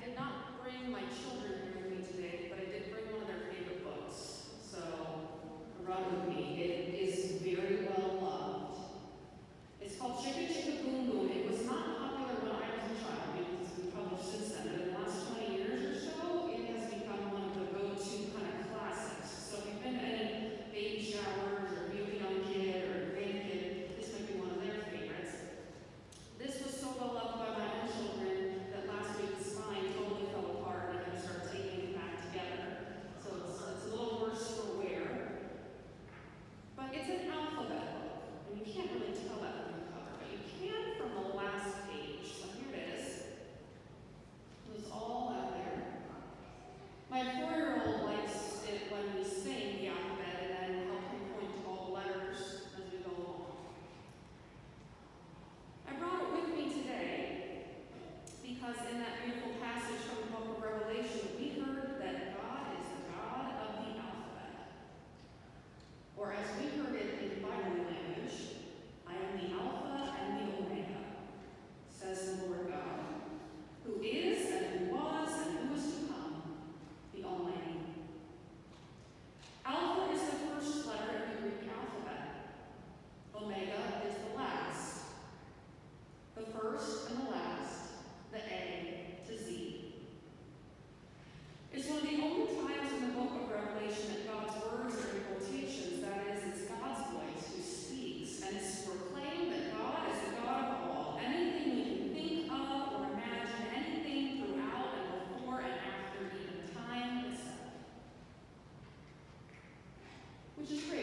did not bring my children which is great.